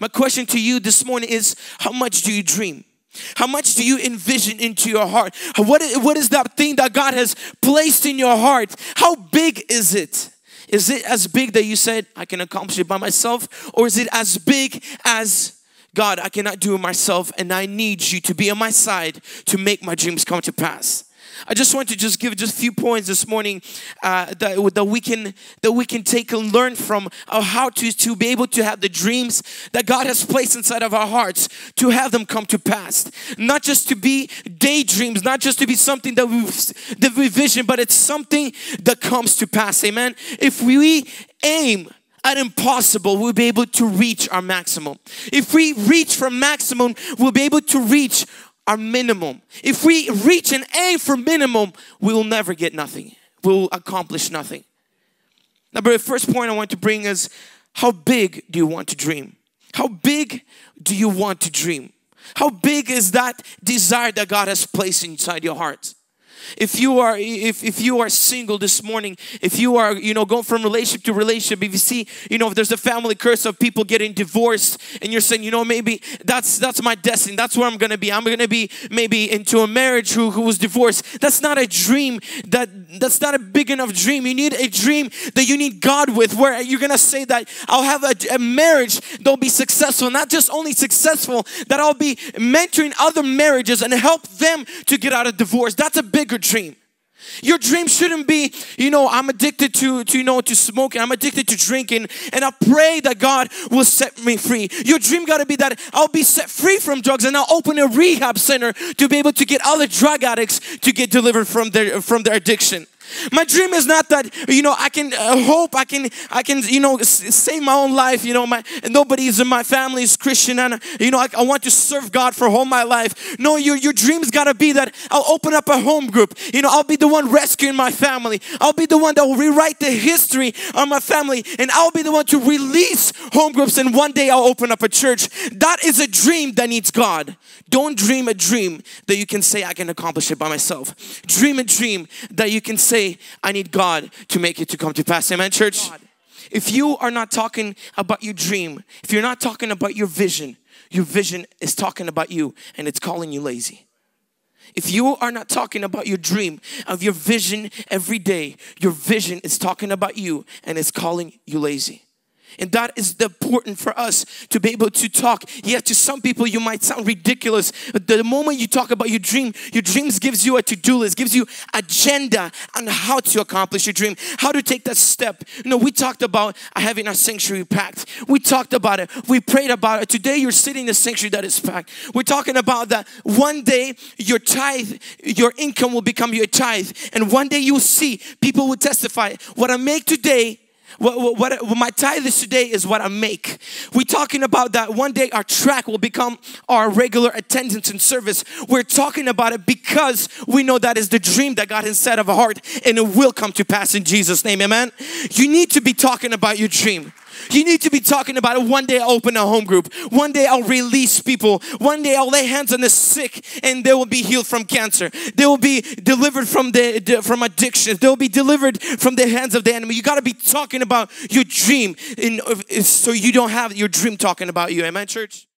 My question to you this morning is how much do you dream? How much do you envision into your heart? What is, what is that thing that God has placed in your heart? How big is it? Is it as big that you said, I can accomplish it by myself? Or is it as big as God, I cannot do it myself and I need you to be on my side to make my dreams come to pass? I just want to just give just a few points this morning uh, that, that we can that we can take and learn from of how to to be able to have the dreams that God has placed inside of our hearts to have them come to pass. Not just to be daydreams, not just to be something that we that we vision, but it's something that comes to pass. Amen. If we aim at impossible, we'll be able to reach our maximum. If we reach for maximum, we'll be able to reach our minimum. If we reach and aim for minimum, we will never get nothing. We'll accomplish nothing. Number the first point I want to bring is how big do you want to dream? How big do you want to dream? How big is that desire that God has placed inside your heart? If you are if, if you are single this morning if you are you know going from relationship to relationship if you see you know if there's a family curse of people getting divorced and you're saying you know maybe that's that's my destiny. That's where i'm gonna be. I'm gonna be maybe into a marriage who, who was divorced. That's not a dream that that's not a big enough dream you need a dream that you need god with where you're gonna say that i'll have a, a marriage that'll be successful not just only successful that i'll be mentoring other marriages and help them to get out of divorce that's a bigger dream. Your dream shouldn't be, you know, I'm addicted to, to, you know, to smoking. I'm addicted to drinking, and I pray that God will set me free. Your dream got to be that I'll be set free from drugs, and I'll open a rehab center to be able to get other drug addicts to get delivered from their from their addiction. My dream is not that you know I can uh, hope I can I can you know save my own life. You know my nobody's in my family is Christian and you know I, I want to serve God for all my life. No, your your dreams gotta be that I'll open up a home group. You know I'll be the one rescuing my family. I'll be the one that will rewrite the history of my family, and I'll be the one to release home groups. And one day I'll open up a church. That is a dream that needs God. Don't dream a dream that you can say I can accomplish it by myself. Dream a dream that you can say I need God to make it to come to pass. Amen, church? If you are not talking about your dream, if you're not talking about your vision, your vision is talking about you and it's calling you lazy. If you are not talking about your dream of your vision every day, your vision is talking about you and it's calling you lazy. And that is the important for us to be able to talk. Yet to some people you might sound ridiculous. But the moment you talk about your dream, your dreams gives you a to-do list, gives you agenda on how to accomplish your dream, how to take that step. You know, we talked about having our sanctuary packed. We talked about it. We prayed about it. Today you're sitting in a sanctuary that is packed. We're talking about that one day your tithe, your income will become your tithe. And one day you'll see people will testify, what I make today what, what, what, my tithe is today is what I make. We're talking about that one day our track will become our regular attendance and service. We're talking about it because we know that is the dream that God has set of our heart and it will come to pass in Jesus' name. Amen. You need to be talking about your dream. You need to be talking about it. One day I'll open a home group. One day I'll release people. One day I'll lay hands on the sick and they will be healed from cancer. They will be delivered from the from addiction. They will be delivered from the hands of the enemy. You got to be talking about your dream in, so you don't have your dream talking about you. Amen, church?